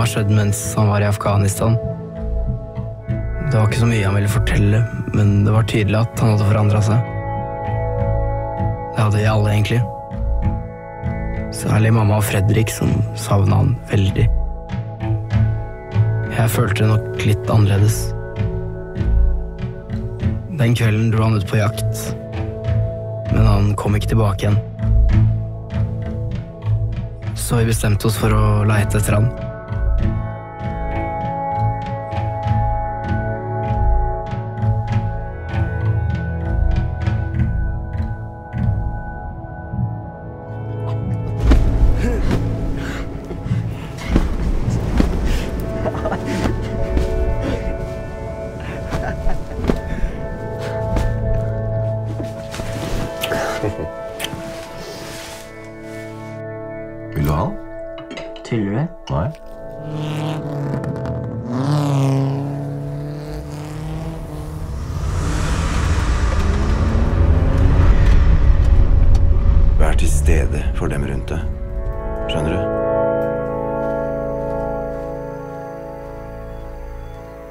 har skjedd mens han var i Afghanistan. Det var ikke så mye han ville fortelle, men det var tydelig at han hadde forandra seg. Det hadde vi alle, egentlig. Særlig mamma og Fredrik, som savna han veldig. Jeg følte det nok litt annerledes. Den kvelden dro han ut på jakt, men han kom ikke tilbake igjen. Så vi bestemte oss for å leite etter han. Vil du ha den? Tuller du? Nei. Vær til stede for dem rundt deg. Skjønner du?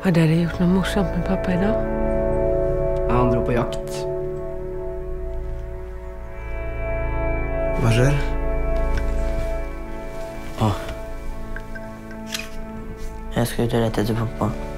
Har dere gjort noe morsomt med pappa i dag? Han dro på jakt. Hva skjer? Jeg skal ut og lete etter pappa.